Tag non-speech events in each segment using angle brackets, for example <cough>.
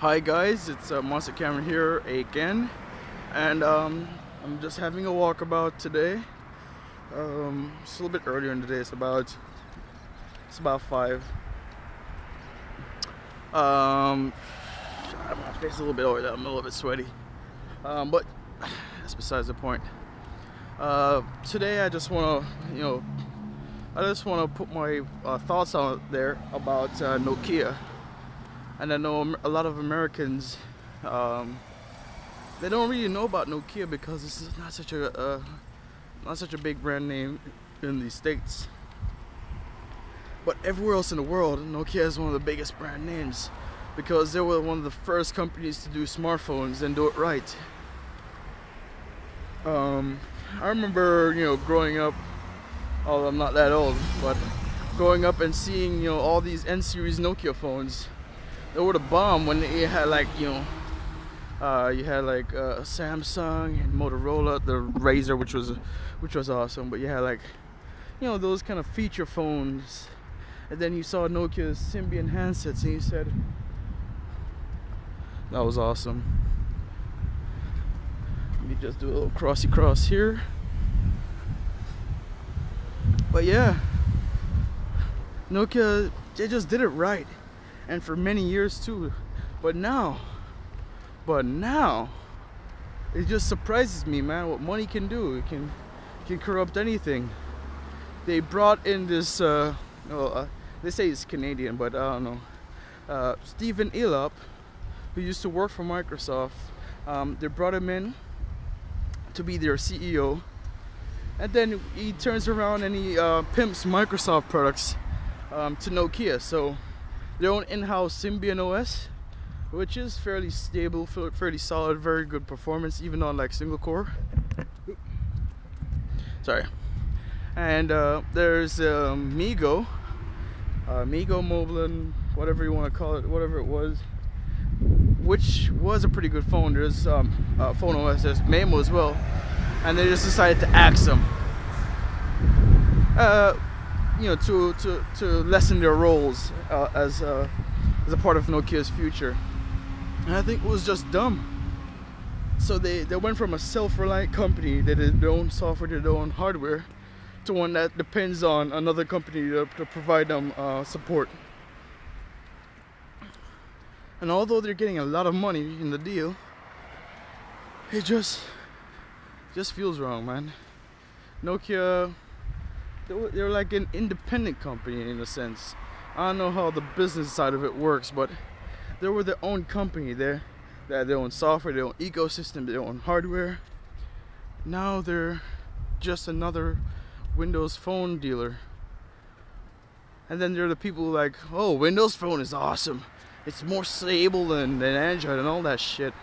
Hi guys, it's uh, Monster Cameron here again, and um, I'm just having a walkabout today. Um, it's a little bit earlier in the day. It's about it's about five. Um, <sighs> my face a little bit oily. I'm a little bit sweaty, um, but <sighs> that's besides the point. Uh, today I just want to, you know, I just want to put my uh, thoughts out there about uh, Nokia and I know a lot of Americans um, they don't really know about Nokia because this is not such a uh, not such a big brand name in the states. But everywhere else in the world, Nokia is one of the biggest brand names because they were one of the first companies to do smartphones and do it right. Um, I remember, you know, growing up. Although I'm not that old, but growing up and seeing, you know, all these N-series Nokia phones they were the bomb when you had like you know uh, you had like uh, Samsung and Motorola, the Razr, which was which was awesome. But you had like you know those kind of feature phones, and then you saw Nokia's Symbian handsets, and you said that was awesome. Let me just do a little crossy cross here. But yeah, Nokia they just did it right and for many years too. But now, but now, it just surprises me, man, what money can do. It can, can corrupt anything. They brought in this, uh, well, uh, they say he's Canadian, but I don't know. Uh, Stephen Elop, who used to work for Microsoft, um, they brought him in to be their CEO. And then he turns around and he uh, pimps Microsoft products um, to Nokia. So their own in-house Symbian OS, which is fairly stable, fairly solid, very good performance, even on like single core. Sorry. And uh, there's um, MeeGo, uh, MeeGo Moblin, whatever you want to call it, whatever it was, which was a pretty good phone. There's um, uh, Phone OS, there's Maemo as well, and they just decided to axe them. Uh, you know to to to lessen their roles uh, as uh, as a part of Nokia's future. And I think it was just dumb. So they they went from a self-reliant company that did their own software, their own hardware, to one that depends on another company to, to provide them uh, support. And although they're getting a lot of money in the deal, it just just feels wrong, man. Nokia they were, like an independent company in a sense. I don't know how the business side of it works, but they were their own company. They they had their own software, their own ecosystem, their own hardware. Now they're just another Windows phone dealer. And then there are the people like, oh, Windows Phone is awesome. It's more stable than, than Android and all that shit.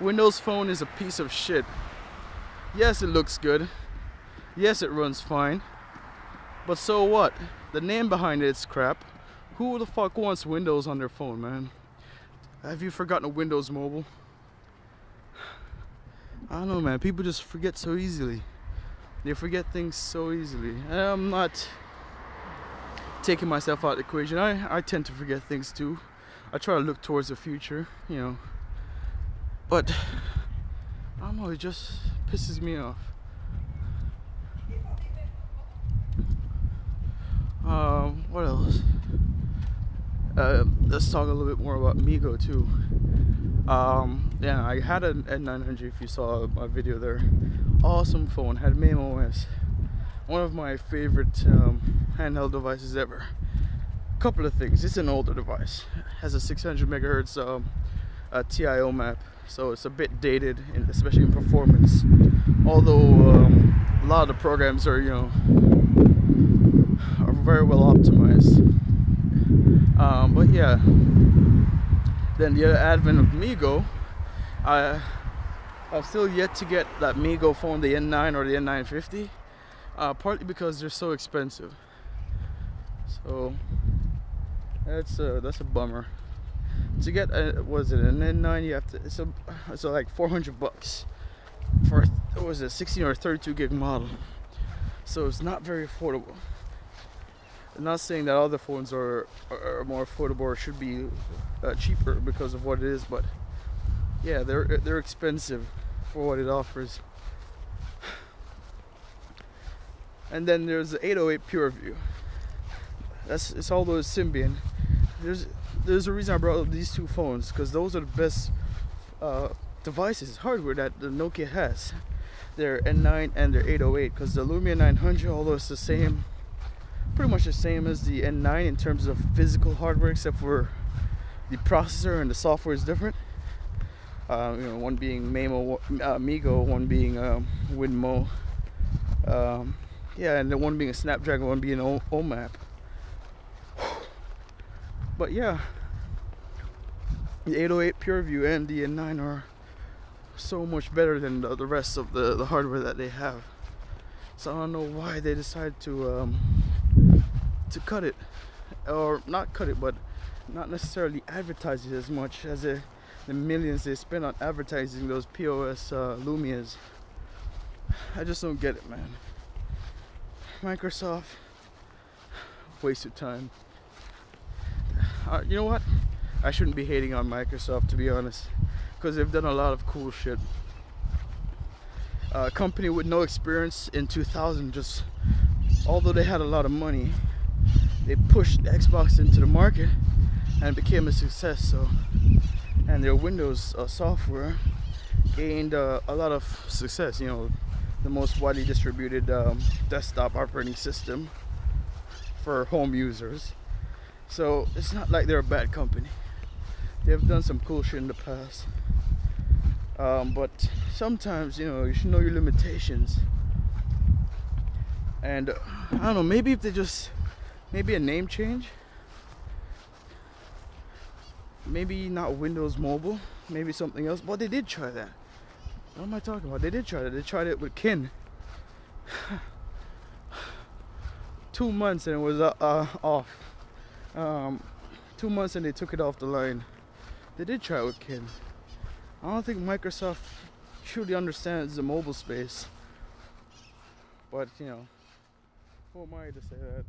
Windows Phone is a piece of shit. Yes, it looks good. Yes, it runs fine. But so what? The name behind it's crap. Who the fuck wants Windows on their phone, man? Have you forgotten a Windows Mobile? I don't know, man. People just forget so easily. They forget things so easily. And I'm not taking myself out of the equation. I, I tend to forget things too. I try to look towards the future, you know. But I don't know, it just pisses me off. Um, what else? Uh, let's talk a little bit more about MeeGo too. Um, yeah, I had an N900 if you saw my video there. Awesome phone, had Maemo OS. One of my favorite um, handheld devices ever. Couple of things, it's an older device. Has a 600 megahertz um, TI OMAP, so it's a bit dated, especially in performance. Although um, a lot of the programs are, you know, very well optimized. Um, but yeah, then the advent of MeeGo, I I've still yet to get that MeeGo phone, the N9 or the N950, uh, partly because they're so expensive. So that's a, that's a bummer. To get a, was it an N9, you have to it's a it's like 400 bucks for what was it 16 or 32 gig model. So it's not very affordable. Not saying that other phones are, are more affordable or should be uh, cheaper because of what it is, but yeah, they're they're expensive for what it offers. And then there's the 808 PureView. That's it's all those Symbian. There's there's a reason I brought up these two phones because those are the best uh, devices, hardware that the Nokia has. Their N9 and their 808 because the Lumia 900, although it's the same, pretty much the same as the N9 in terms of physical hardware, except for the processor and the software is different. Uh, you know, one being Maemo, uh, MeeGo, one being um, Winmo. Um, yeah, and the one being a Snapdragon, one being o- OMAP. But yeah, the 808 PureView and the N9 are so much better than the, the rest of the, the hardware that they have. So I don't know why they decided to um, to cut it, or not cut it, but not necessarily advertise it as much as the millions they spend on advertising those POS uh, Lumias. I just don't get it, man. Microsoft, waste of time. Uh, you know what? I shouldn't be hating on Microsoft to be honest, because they've done a lot of cool shit. A company with no experience in 2000 just, although they had a lot of money, they pushed Xbox into the market and became a success. So, and their Windows uh, software gained uh, a lot of success. You know, the most widely distributed um, desktop operating system for home users. So it's not like they're a bad company. They've done some cool shit in the past. Um, but sometimes, you know, you should know your limitations. And uh, I don't know, maybe if they just, maybe a name change. Maybe not Windows Mobile, maybe something else. But they did try that. What am I talking about? They did try it. They tried it with Kin. <sighs> two months and it was uh, uh, off. Um, two months and they took it off the line. They did try it with Kin. I don't think Microsoft truly understands the mobile space. But you know, who am I to say that?